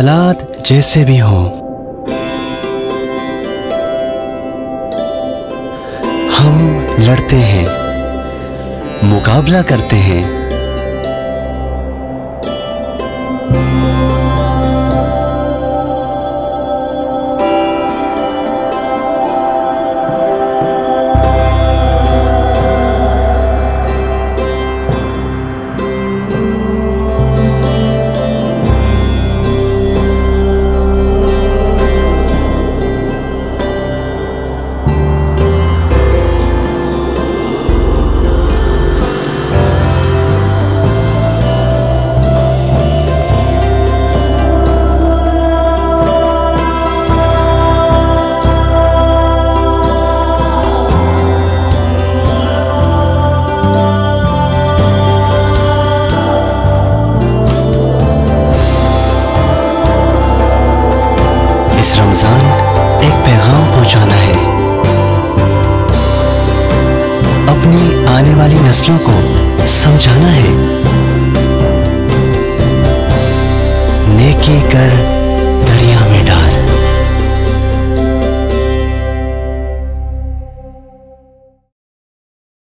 हालात जैसे भी हों। हम लड़ते हैं मुकाबला करते हैं। रमज़ान एक पैगाम पहुंचाना है। अपनी आने वाली नस्लों को समझाना है। नेकी कर दरिया में डाल।